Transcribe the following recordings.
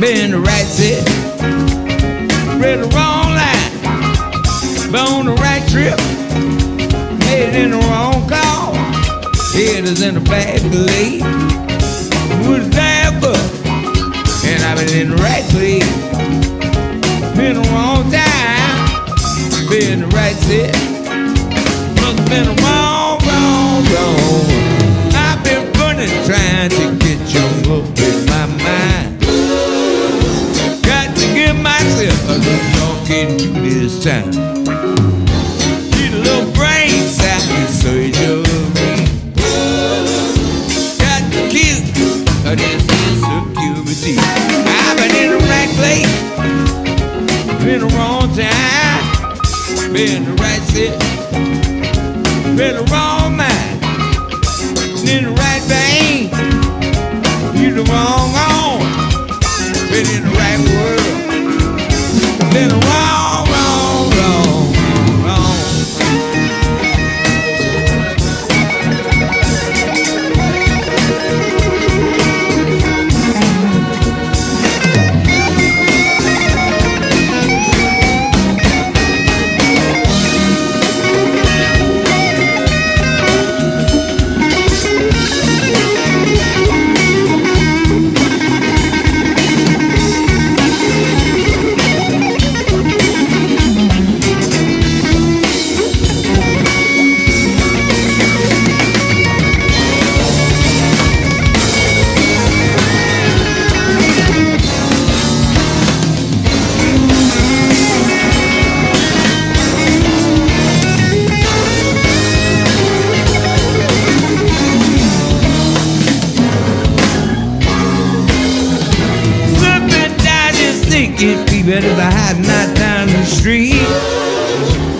been the right set, read the wrong line, been on the right trip, made in the wrong call, head is in the bad place. Was there but, and I've been in the right place, been the wrong time, been the right set, must have been the wrong, wrong, wrong. Talking to this time. Need a little brain surgery. Got to keep a this insecurity. I've been in the right place, been the wrong time, been the right set, been the wrong mind, in the right vein, you the wrong just be better as I hide not down the street.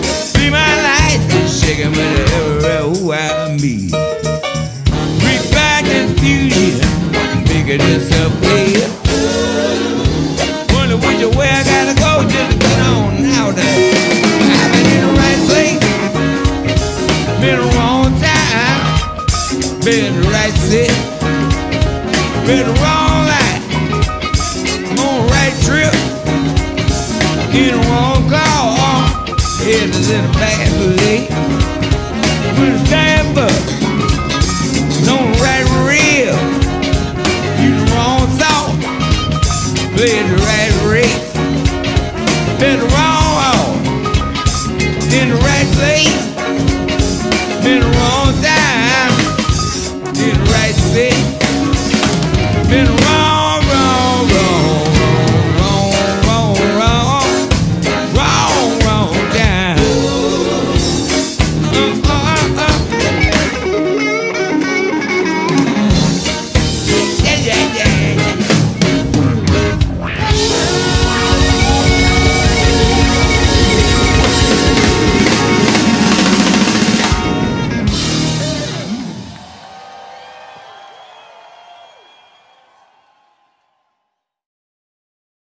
See my light is shaking whenever who I meet. Back confusion, making itself clear. Wonder which way I gotta go just to get on out there. Been in the right place, been wrong time, been right been wrong in a bad way. When it's time for don't write real, you the wrong song, play it right.